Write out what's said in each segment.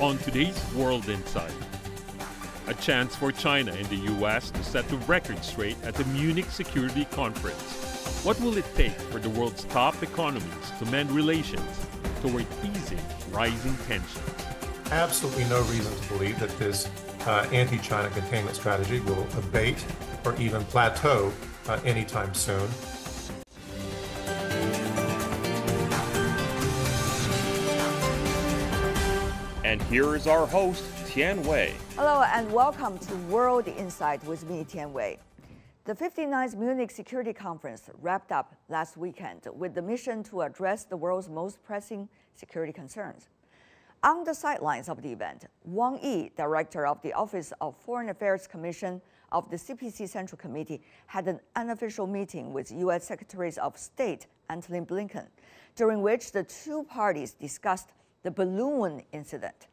On today's World Insight, a chance for China and the U.S. to set the record straight at the Munich Security Conference. What will it take for the world's top economies to mend relations toward easing rising tensions? Absolutely no reason to believe that this uh, anti China containment strategy will abate or even plateau uh, anytime soon. And here is our host, Tian Wei. Hello and welcome to World Insight with me, Tian Wei. The 59th Munich Security Conference wrapped up last weekend with the mission to address the world's most pressing security concerns. On the sidelines of the event, Wang Yi, director of the Office of Foreign Affairs Commission of the CPC Central Committee, had an unofficial meeting with U.S. Secretaries of State Antony Blinken, during which the two parties discussed the balloon incident.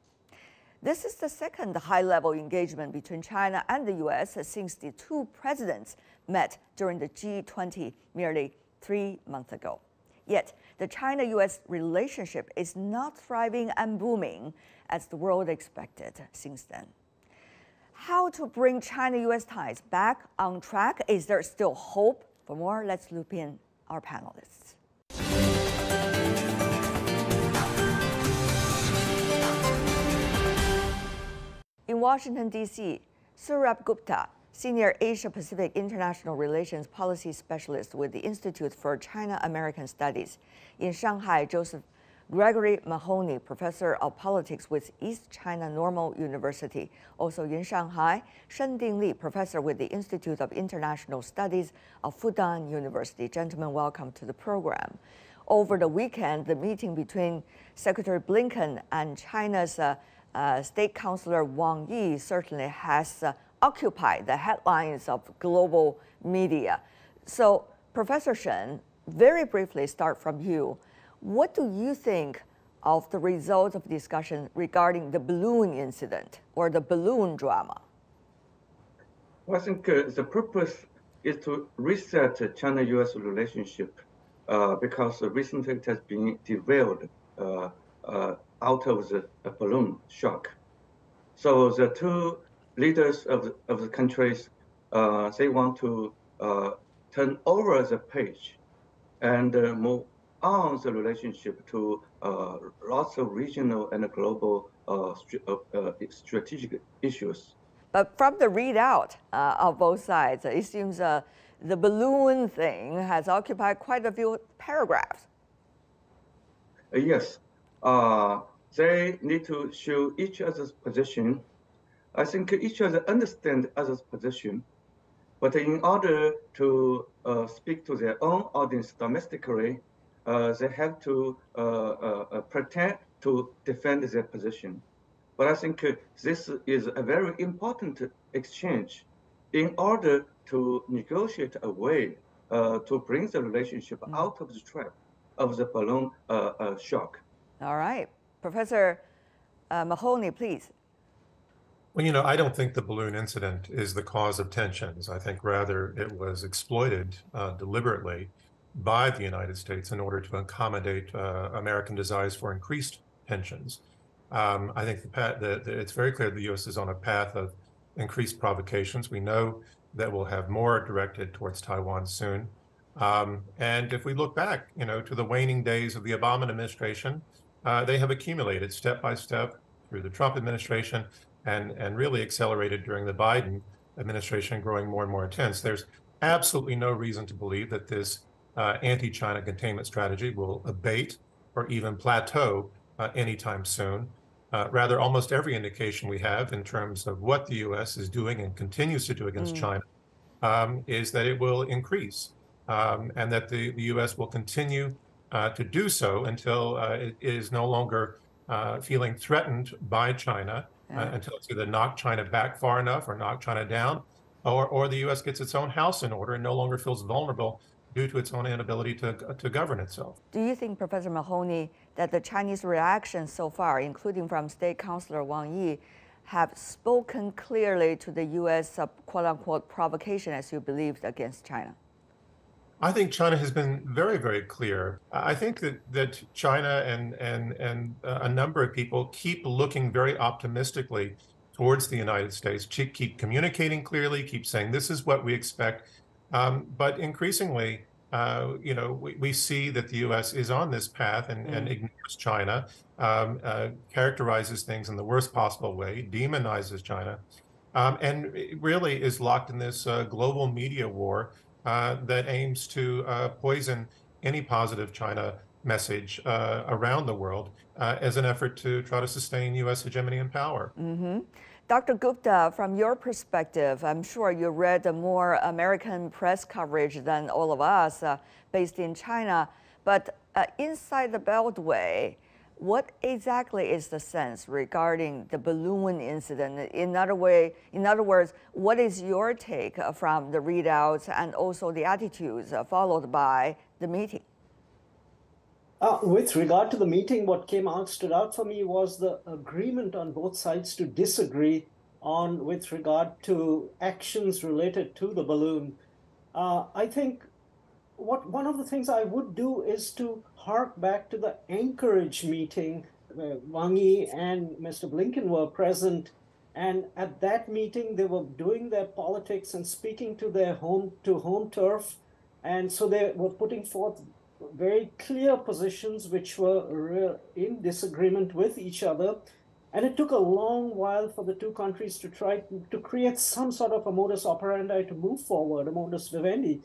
This is the second high level engagement between China and the US since the two presidents met during the G20 merely three months ago. Yet, the China US relationship is not thriving and booming as the world expected since then. How to bring China US ties back on track? Is there still hope? For more, let's loop in our panelists. In Washington, D.C., Sourabh Gupta, Senior Asia Pacific International Relations Policy Specialist with the Institute for China American Studies. In Shanghai, Joseph Gregory Mahoney, Professor of Politics with East China Normal University. Also in Shanghai, Shen Dingli, Professor with the Institute of International Studies of Fudan University. Gentlemen, welcome to the program. Over the weekend, the meeting between Secretary Blinken and China's uh, uh, State Councilor Wang Yi certainly has uh, occupied the headlines of global media. So, Professor Shen, very briefly start from you. What do you think of the result of discussion regarding the balloon incident or the balloon drama? Well, I think uh, the purpose is to reset China-U.S. relationship uh, because recently it has been derailed uh, uh out of the balloon shock. So the two leaders of the, of the countries, uh, they want to uh, turn over the page and uh, move on the relationship to uh, lots of regional and global uh, uh, strategic issues. But from the readout of both sides, it seems the balloon thing has occupied quite a few paragraphs. yes they need to show each other's position. I think each other understand other's position, but in order to uh, speak to their own audience domestically, uh, they have to uh, uh, uh pretend to defend their position. But I think this is a very important exchange in order to negotiate a way uh, to bring the relationship mm. out of the trap of the balloon shock. All right. Professor uh, Mahoney, please. Well, you know, I don't think the balloon incident is the cause of tensions. I think rather it was exploited uh, deliberately by the United States in order to accommodate uh, American desires for increased tensions. Um, I think the, the, the, it's very clear the U.S. is on a path of increased provocations. We know that we'll have more directed towards Taiwan soon. Um, and if we look back, you know, to the waning days of the Obama administration, uh, they have accumulated step by step through the Trump administration and, and really accelerated during the Biden administration, growing more and more intense. There's absolutely no reason to believe that this uh, anti China containment strategy will abate or even plateau uh, anytime soon. Uh, rather, almost every indication we have in terms of what the U.S. is doing and continues to do against mm. China um, is that it will increase um, and that the, the U.S. will continue uh, to do so until uh, it is no longer uh, feeling threatened by China, yeah. until it's either knock China back far enough or knock China down, or, or the U.S. gets its own house in order and no longer feels vulnerable due to its own inability to, to govern itself. Do you think, Professor Mahoney, that the Chinese reaction so far, including from State Councilor Wang Yi, have spoken clearly to the U.S. Uh, quote unquote provocation, as you believed, against China? I think China has been very, very clear. I think that, that China and, and, and a number of people keep looking very optimistically towards the United States, keep, keep communicating clearly, keep saying this is what we expect. Um, but increasingly, uh, you know, we, we see that the U.S. is on this path and, mm. and ignores China, um, uh, characterizes things in the worst possible way, demonizes China, um, and really is locked in this uh, global media war uh, that aims to uh, poison any positive China message uh, around the world as an effort to try to sustain U.S. hegemony and power. Mm-hmm. Dr. Gupta, from your perspective, I'm sure you read more American press coverage than all of us uh, based in China. But uh, inside the Beltway, what exactly is the sense regarding the balloon incident? In other way, in other words, what is your take uh, from the readouts and also the attitudes uh, followed by the meeting? Uh, with regard to the meeting, what came out stood out for me was the agreement on both sides to disagree on with regard to actions related to the balloon. Uh, I think what one of the things I would do is to hark back to the Anchorage meeting. Where Wang Yi and Mr. Blinken were present, and at that meeting they were doing their politics and speaking to their home to home turf, and so they were putting forth very clear positions which were in disagreement with each other. And it took a long while for the two countries to try to create some sort of a modus operandi to move forward, a modus vivendi.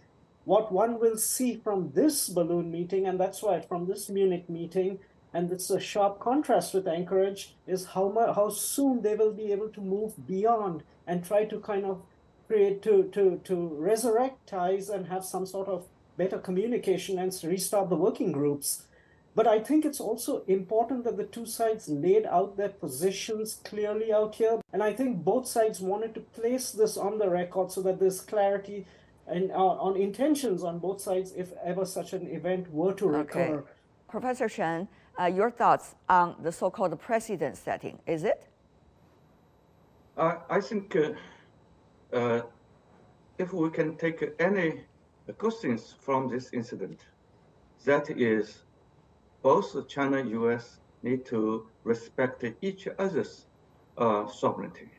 What one will see from this balloon meeting, and that's why from this Munich meeting, and it's a sharp contrast with Anchorage, is how much, how soon they will be able to move beyond and try to kind of create to to to resurrect ties and have some sort of better communication and restart the working groups. But I think it's also important that the two sides laid out their positions clearly out here. And I think both sides wanted to place this on the record so that there's clarity and uh, on intentions on both sides if ever such an event were to okay. occur. Professor Shen, uh, your thoughts on the so-called precedent setting, is it? Uh, I think uh, uh, if we can take any questions from this incident. That is, both China and U.S. need to respect each other's uh, sovereignty.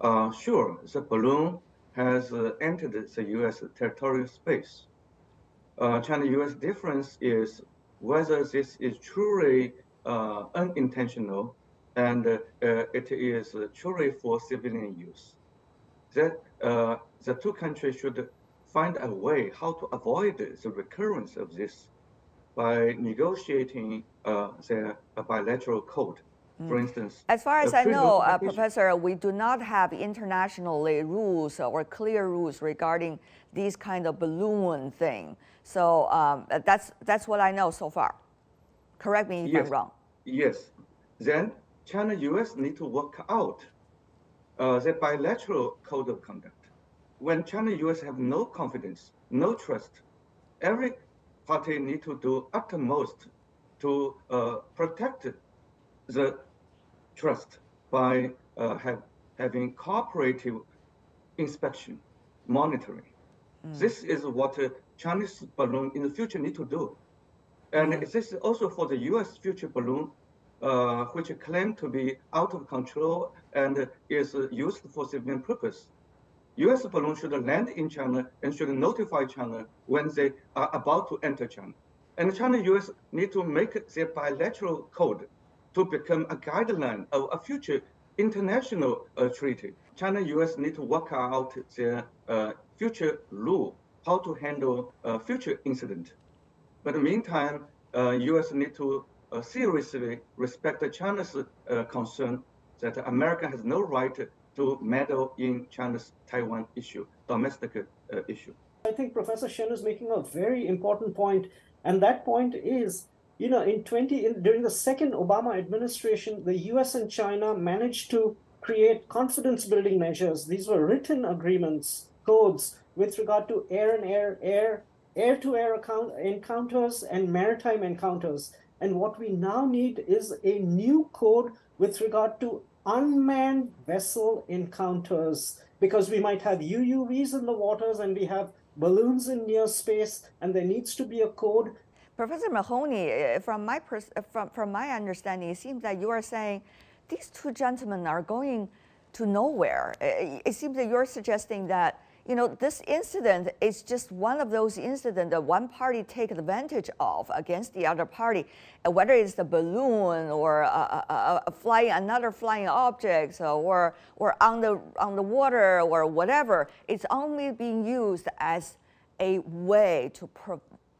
Uh, sure, the balloon has uh, entered the U.S. territorial space. Uh, China-U.S. difference is whether this is truly uh, unintentional and it is truly for civilian use. That the two countries should find a way how to avoid the recurrence of this by negotiating uh, bilateral code. Mm. For instance, as far as I know, uh, Professor, we do not have internationally rules or clear rules regarding these kind of balloon thing. So um, that's that's what I know so far. Correct me if yes. I'm wrong. Yes. Then China-U.S. need to work out uh, the bilateral code of conduct when China US have no confidence, no trust, every party need to do utmost to uh, protect the trust by uh, have, having cooperative inspection, monitoring. Mm. This is what uh, Chinese balloon in the future need to do. And mm. this is also for the US future balloon, uh, which claim to be out of control and is used for civilian purpose. US balloon should land in China and should notify China when they are about to enter China. And China and US need to make their bilateral code to become a guideline of a future international uh, treaty. China US need to work out their uh, future rule, how to handle uh, future incident. But in the meantime, US uh, need to uh, seriously respect China's uh, concern that America has no right to meddle in China's Taiwan issue, domestic issue. I think Professor Shen is making a very important point, and that point is, you know, in 20 in, during the second Obama administration, the U.S. and China managed to create confidence-building measures. These were written agreements, codes with regard to air and air, air, air-to-air account, encounters and maritime encounters. And what we now need is a new code with regard to unmanned vessel encounters, because we might have UUVs in the waters and we have balloons in near space, and there needs to be a code. Professor Mahoney, eh, from my eh, from, from my understanding, it seems that you are saying these two gentlemen are going to nowhere. Eh, it seems that you're suggesting that you know, this incident is just one of those incidents that one party takes advantage of against the other party, whether it's the balloon or a, flying another flying object or or on the on the water or whatever. It's only being used as a way to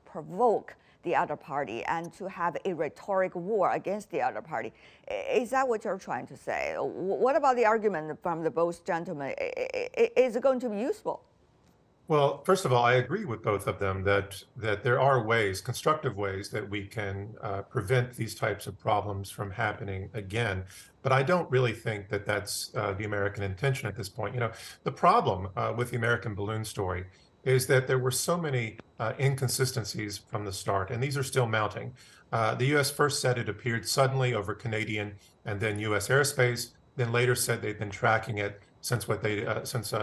provoke the other party and to have a rhetoric war against the other party. Is that what you're trying to say? What about the argument from the both gentlemen? Is it going to be useful? Well, first of all, I agree with both of them that that there are ways, constructive ways, that we can uh, prevent these types of problems from happening again. But I don't really think that that's uh, the American intention at this point. You know, the problem uh, with the American balloon story is that there were so many uh, inconsistencies from the start, and these are still mounting. Uh, the U.S. first said it appeared suddenly over Canadian and then U.S. airspace, then later said they'd been tracking it since what they uh, since uh,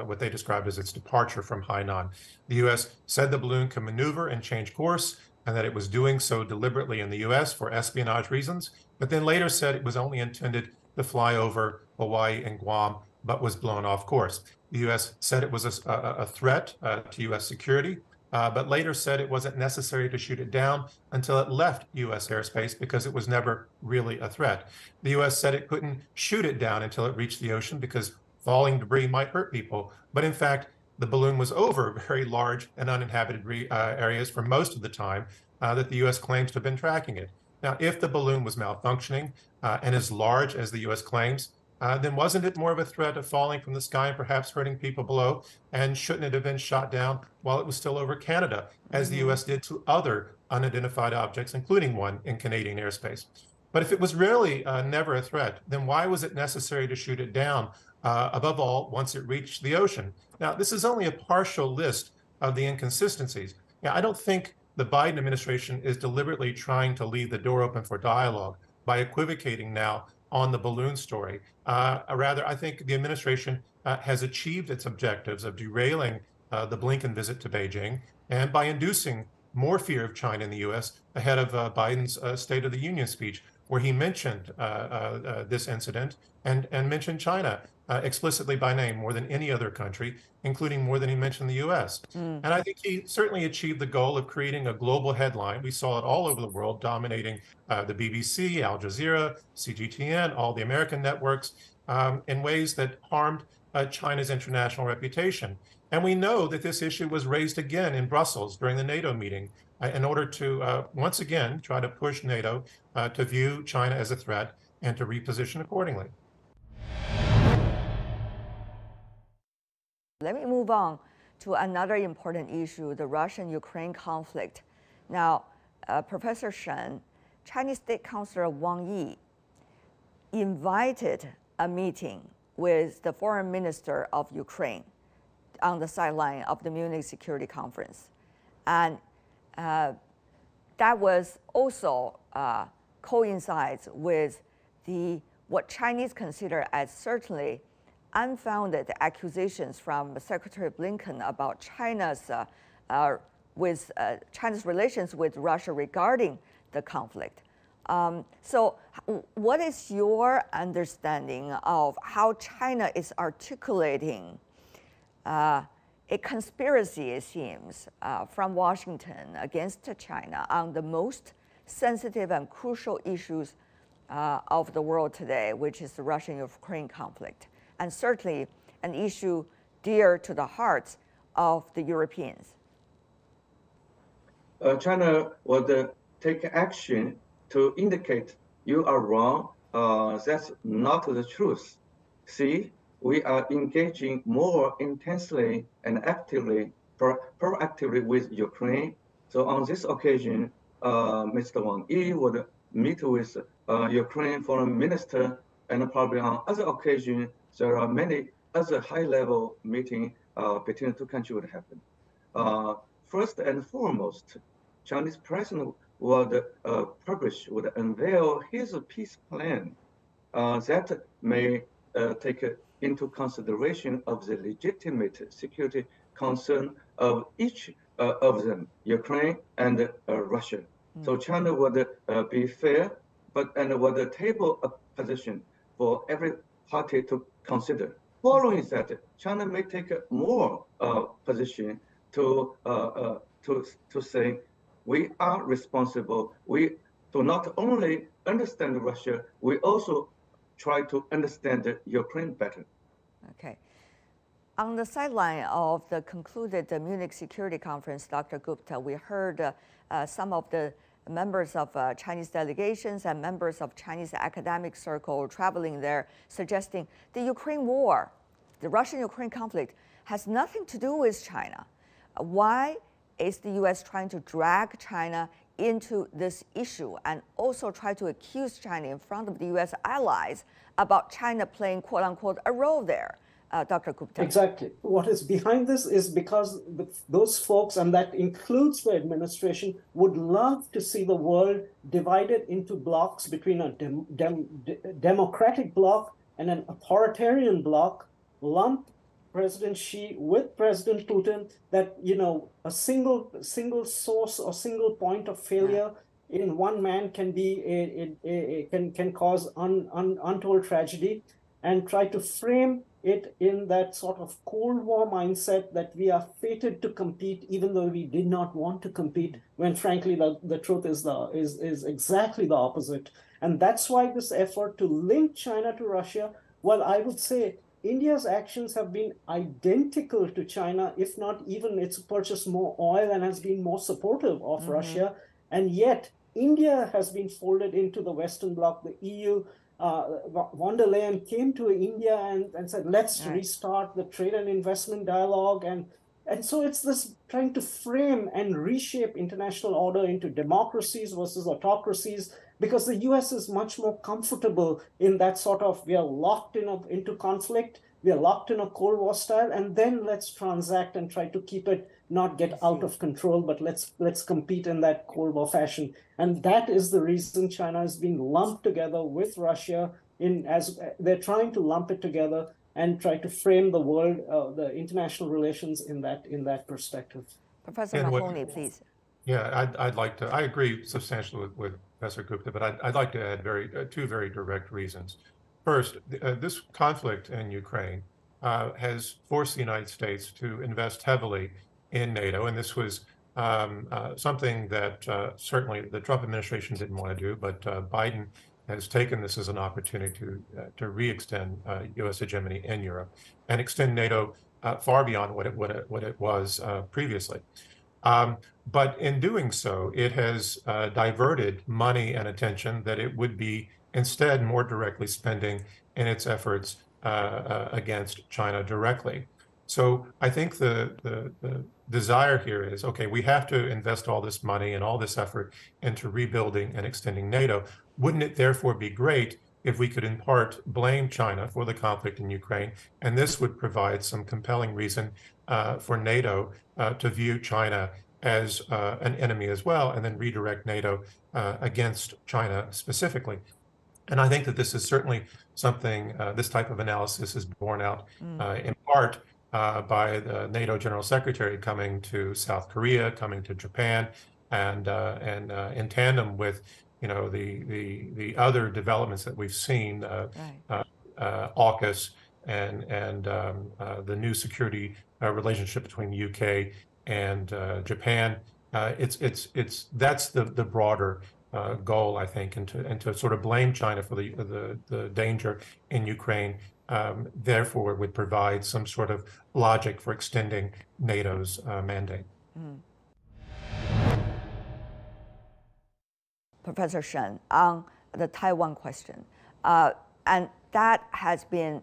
uh, what they described as its departure from Hainan. The U.S. said the balloon can maneuver and change course, and that it was doing so deliberately in the U.S. for espionage reasons, but then later said it was only intended to fly over Hawaii and Guam, but was blown off course. The U.S. said it was a, a, threat uh, to U.S. security, uh, but later said it wasn't necessary to shoot it down until it left U.S. airspace because it was never really a threat. The U.S. said it couldn't shoot it down until it reached the ocean because falling debris might hurt people. But in fact, the balloon was over very large and uninhabited re- uh, areas for most of the time uh, that the U.S. claims to have been tracking it. Now, if the balloon was malfunctioning uh, and as large as the U.S. claims, uh, then wasn't it more of a threat of falling from the sky and perhaps hurting people below? And shouldn't it have been shot down while it was still over Canada, as the US did to other unidentified objects, including one in Canadian airspace? But if it was really uh, never a threat, then why was it necessary to shoot it down, uh, above all, once it reached the ocean? Now, this is only a partial list of the inconsistencies. Now, I don't think the Biden administration is deliberately trying to leave the door open for dialogue by equivocating now on the balloon story. Uh, rather, I think the administration uh, has achieved its objectives of derailing uh, the Blinken visit to Beijing and by inducing more fear of China in the U.S. ahead of uh, Biden's uh, State of the Union speech, where he mentioned uh, this incident and, and mentioned China uh, explicitly by name more than any other country, including more than he mentioned the US. Mm. And I think he certainly achieved the goal of creating a global headline. We saw it all over the world, dominating uh, the BBC, Al Jazeera, CGTN, all the American networks, um, in ways that harmed uh, China's international reputation. And we know that this issue was raised again in Brussels during the NATO meeting uh, in order to uh, once again try to push NATO uh, to view China as a threat and to reposition accordingly. Let me move on to another important issue, the Russian-Ukraine conflict. Now, uh, Professor Shen, Chinese State Councilor Wang Yi invited a meeting with the foreign minister of Ukraine on the sideline of the Munich Security Conference. And uh, that was also uh, coincides with the what Chinese consider as certainly unfounded accusations from Secretary Blinken about China's uh, uh, with uh, China's relations with Russia regarding the conflict. Um, so, what is your understanding of how China is articulating uh, a conspiracy, it seems, uh, from Washington against China on the most sensitive and crucial issues uh, of the world today, which is the Russian Ukraine conflict? And certainly an issue dear to the hearts of the Europeans. Uh, China would uh, take action to indicate you are wrong. Uh, that's not the truth. See, we are engaging more intensely and actively, pro proactively with Ukraine. So on this occasion, uh, Mr. Wang Yi would meet with uh, Ukraine foreign minister and probably on other occasions there are many other high-level meetings uh, between the two countries would happen. Uh, first and foremost, Chinese president would uh, publish, would unveil his peace plan uh, that may uh, take into consideration of the legitimate security concern of each uh, of them, Ukraine and uh, Russia. Mm. So China would uh, be fair, but and would table a position for every party to consider. Following that, China may take a more position to to to say we are responsible. We do not only understand Russia, we also try to understand Ukraine better. Okay. On the sideline of the concluded Munich Security Conference, Dr. Gupta, we heard uh, uh, some of the members of uh, Chinese delegations and members of Chinese academic circle traveling there suggesting the Ukraine war, the Russian-Ukraine conflict, has nothing to do with China. Why is the U.S. trying to drag China into this issue and also try to accuse China in front of the U.S. allies about China playing quote unquote a role there. Uh, Dr. Gupta. Exactly. What is behind this is because the, those folks, and that includes the administration, would love to see the world divided into blocks between a dem, dem, democratic bloc and an authoritarian bloc, lump President Xi with President Putin that you know a single single source or single point of failure yeah. in one man can be a, a, a, can can cause un, un, untold tragedy, and try to frame it in that sort of Cold War mindset that we are fated to compete even though we did not want to compete. When frankly the, the truth is the is is exactly the opposite, and that's why this effort to link China to Russia. Well, I would say India's actions have been identical to China, if not even it's purchased more oil and has been more supportive of mm-hmm. Russia. And yet, India has been folded into the Western Bloc. The EU, von der Leyen came to India and, and said, let's right. restart the trade and investment dialogue. And, and so it's this trying to frame and reshape international order into democracies versus autocracies because the US is much more comfortable in that sort of we are locked in a, into conflict, we are locked in a Cold War style, and then let's transact and try to keep it not get out of control, but let's let's compete in that Cold War fashion. And that is the reason China is being lumped together with Russia in as they're trying to lump it together and try to frame the world, uh, the international relations in that in that perspective. Professor Mahoney, please. Yeah, I'd, I'd like to. I agree substantially with, with Professor Gupta, but I'd, I'd like to add very uh, two very direct reasons. First, uh, this conflict in Ukraine uh, has forced the United States to invest heavily in NATO, and this was um, uh, something that uh, certainly the Trump administration didn't want to do, but uh, Biden has taken this as an opportunity to to re-extend U.S. hegemony in Europe and extend NATO far beyond what it what it, what it was previously. Um, but in doing so, it has uh, diverted money and attention that it would be instead more directly spending in its efforts uh, uh, against China directly. So I think the, the, the desire here is okay, we have to invest all this money and all this effort into rebuilding and extending NATO. Wouldn't it therefore be great if we could in part blame China for the conflict in Ukraine? And this would provide some compelling reason uh, for NATO uh, to view China as uh, an enemy as well, and then redirect NATO uh, against China specifically. And I think that this is certainly something, uh, this type of analysis is borne out mm. Uh, in part uh, by the NATO General Secretary coming to South Korea, coming to Japan, and uh, and in tandem with you know the the the other developments that we've seen, right. AUKUS and and um, the new security relationship between the UK and uh, Japan. Uh, it's it's it's that's the the broader uh, goal, I think, and to and to sort of blame China for the the, the danger in Ukraine. Um, therefore, would provide some sort of logic for extending NATO's uh, mandate. Mm. Professor Shen, on the Taiwan question, uh, and that has been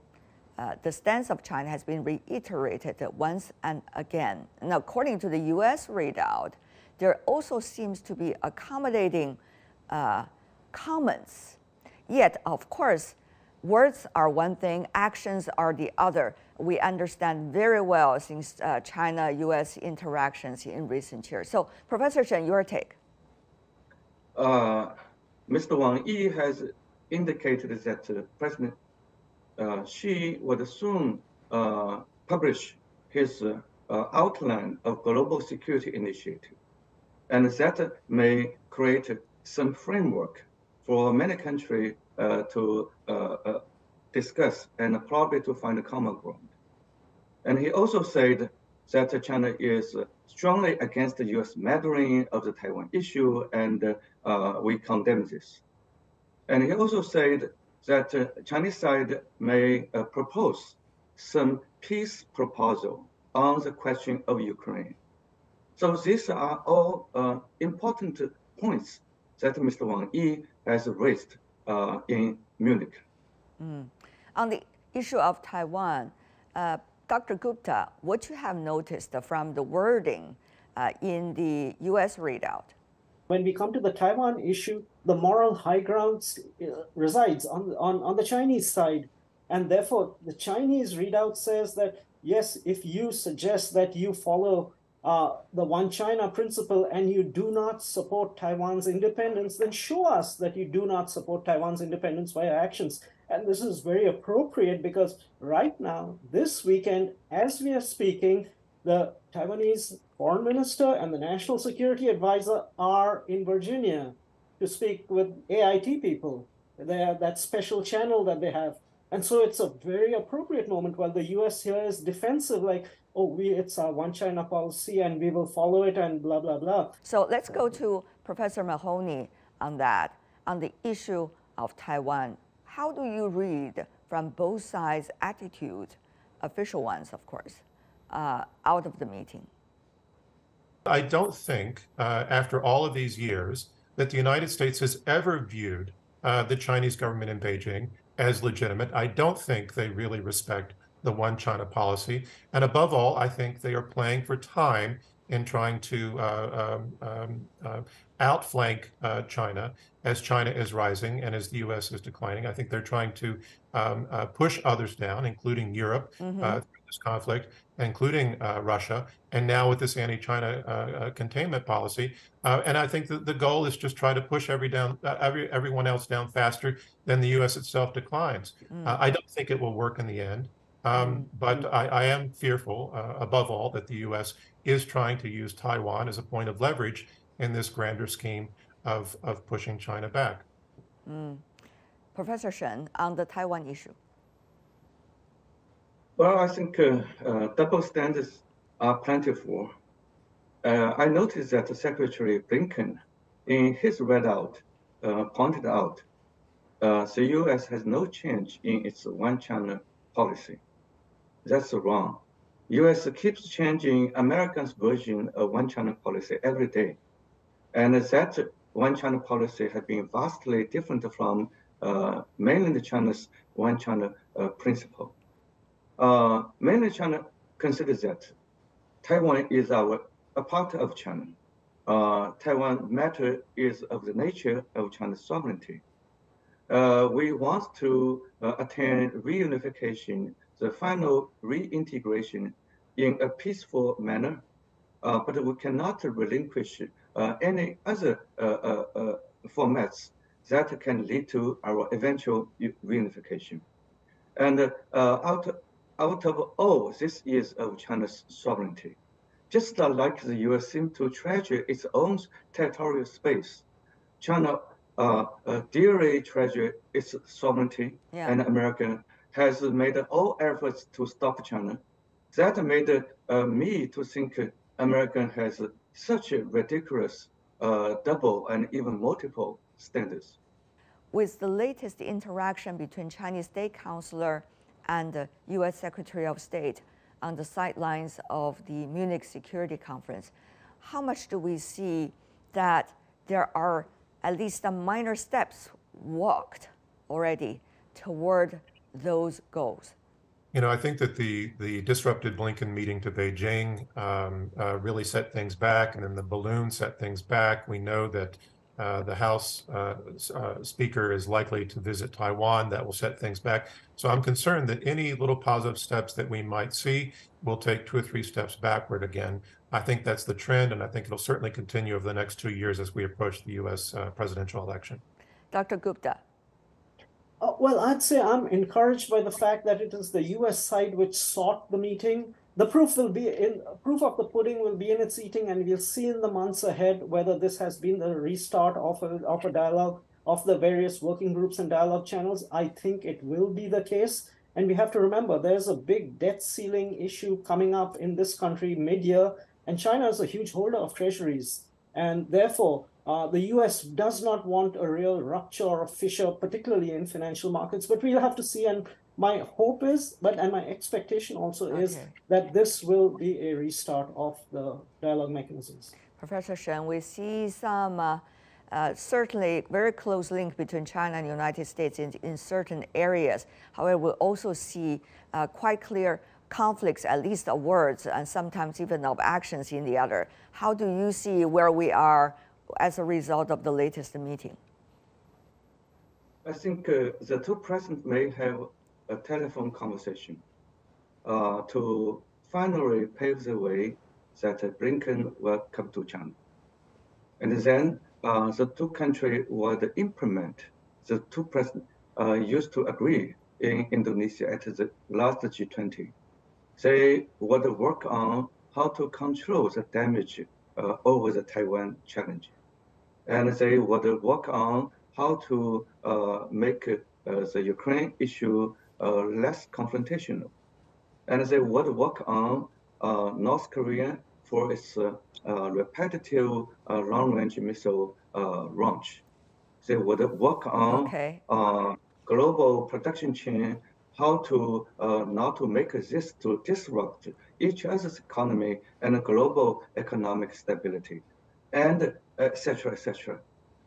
uh, the stance of China has been reiterated once and again. And according to the U.S. readout, there also seems to be accommodating uh, comments. Yet, of course, words are one thing, actions are the other. We understand very well since uh, China-U.S. interactions in recent years. So, Professor Shen, your take. Uh, Mr. Wang Yi has indicated that uh, President uh, Xi would soon uh, publish his uh, outline of global security initiative, and that may create some framework for many countries to discuss and probably to find a common ground. And he also said that China is strongly against the U.S. meddling of the Taiwan issue, and uh, we condemn this. And he also said that uh, Chinese side may uh, propose some peace proposal on the question of Ukraine. So these are all uh, important points that Mr. Wang Yi has raised uh, in Munich. Mm. On the issue of Taiwan, uh, Dr. Gupta, what you have noticed from the wording uh, in the U.S. readout? When we come to the Taiwan issue, the moral high ground uh, resides on, on, on the Chinese side. And therefore, the Chinese readout says that, yes, if you suggest that you follow uh, the one China principle and you do not support Taiwan's independence, then show us that you do not support Taiwan's independence via actions. And this is very appropriate because right now, this weekend, as we are speaking, the Taiwanese foreign minister and the national security advisor are in Virginia to speak with AIT people. They have that special channel that they have. And so it's a very appropriate moment while the US here is defensive, like, oh, we it's a one China policy and we will follow it and blah, blah, blah. So let's go to Professor Mahoney on that, on the issue of Taiwan. How do you read from both sides' attitude, official ones, of course, uh, out of the meeting? I don't think, uh, after all of these years, that the United States has ever viewed uh, the Chinese government in Beijing as legitimate. I don't think they really respect the one China policy. And above all, I think they are playing for time in trying to uh, um, um, uh, outflank uh, China as China is rising and as the U.S. is declining. I think they're trying to um, uh, push others down, including Europe, mm-hmm. Uh, through this conflict, including uh, Russia, and now with this anti-China uh, containment policy. and I think that the goal is just try to push every down, every everyone else down faster than the U.S. itself declines. Mm. I don't think it will work in the end. Um, mm. but I, I, am fearful, uh, above all, that the U.S. is trying to use Taiwan as a point of leverage in this grander scheme of, of pushing China back. Mm. Professor Shen, on the Taiwan issue. Well, I think uh, uh, double standards are plentiful. Uh, I noticed that Secretary Blinken, in his readout, uh, pointed out uh, the U.S. has no change in its one China policy. That's wrong. U.S. keeps changing Americans' version of one China policy every day. And that one China policy has been vastly different from uh, mainland China's one China uh, principle. Uh, mainland China considers that Taiwan is our a part of China. Uh, Taiwan matter is of the nature of China's sovereignty. Uh, we want to uh, attain reunification, the final reintegration in a peaceful manner, but we cannot relinquish uh, any other uh, uh, formats that can lead to our eventual reunification. And out, out of all this is of China's sovereignty. Just like the US seems to treasure its own territorial space, China uh, uh, dearly treasure its sovereignty, yeah. and America has made all efforts to stop China. That made uh, me to think America has such a ridiculous uh, double and even multiple standards. With the latest interaction between Chinese state councilor and U.S. Secretary of State on the sidelines of the Munich Security Conference, how much do we see that there are at least some minor steps walked already toward those goals? You know, I think that the the disrupted Blinken meeting to Beijing um, uh, really set things back, and then the balloon set things back. We know that uh, the House uh, uh, Speaker is likely to visit Taiwan. That will set things back. So I'm concerned that any little positive steps that we might see will take two or three steps backward again. I think that's the trend, and I think it'll certainly continue over the next two years as we approach the U.S. Uh, presidential election. Dr. Gupta. Uh, well, I'd say I'm encouraged by the fact that it is the U.S. side which sought the meeting. The proof will be in proof of the pudding will be in its eating, and we'll see in the months ahead whether this has been the restart of a, of a dialogue of the various working groups and dialogue channels. I think it will be the case. And we have to remember there's a big debt ceiling issue coming up in this country mid year, and China is a huge holder of treasuries. And therefore, uh, the US does not want a real rupture or fissure, particularly in financial markets, but we'll have to see. And my hope is, but and my expectation also okay. is that this will be a restart of the dialogue mechanisms. Professor Shen, we see some uh, uh, certainly very close link between China and the United States in, in certain areas. However, we also see uh, quite clear conflicts, at least of words, and sometimes even of actions in the other. How do you see where we are as a result of the latest meeting? I think uh, the two presidents may have a telephone conversation uh, to finally pave the way that Blinken will come to China. And then uh, the two countries would implement the two presidents uh, used to agree in Indonesia at the last G20. They would work on how to control the damage uh, over the Taiwan challenge. And they would work on how to uh, make uh, the Ukraine issue uh, less confrontational. And they would work on North Korea for its repetitive long-range missile launch. They would work on okay. global production chain how to uh, not to make this to disrupt each other's economy and global economic stability, and etc. etc.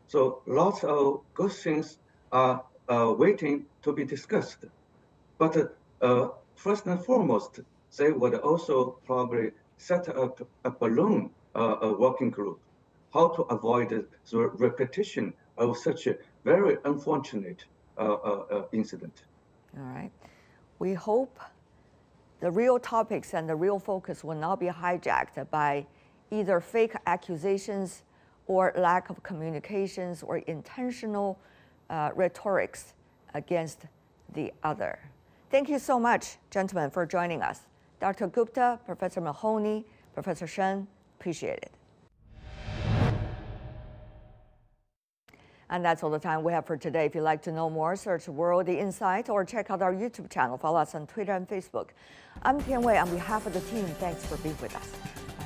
So lots of good things are uh, waiting to be discussed. But uh, first and foremost, they would also probably set up a balloon uh, a working group, how to avoid the repetition of such a very unfortunate uh, uh, uh, incident. All right. We hope the real topics and the real focus will not be hijacked by either fake accusations or lack of communications or intentional uh, rhetorics against the other. Thank you so much, gentlemen, for joining us. Dr. Gupta, Professor Mahoney, Professor Shen, appreciate it. And that's all the time we have for today. If you'd like to know more, search World Insight or check out our YouTube channel. Follow us on Twitter and Facebook. I'm Tian Wei. On behalf of the team, thanks for being with us.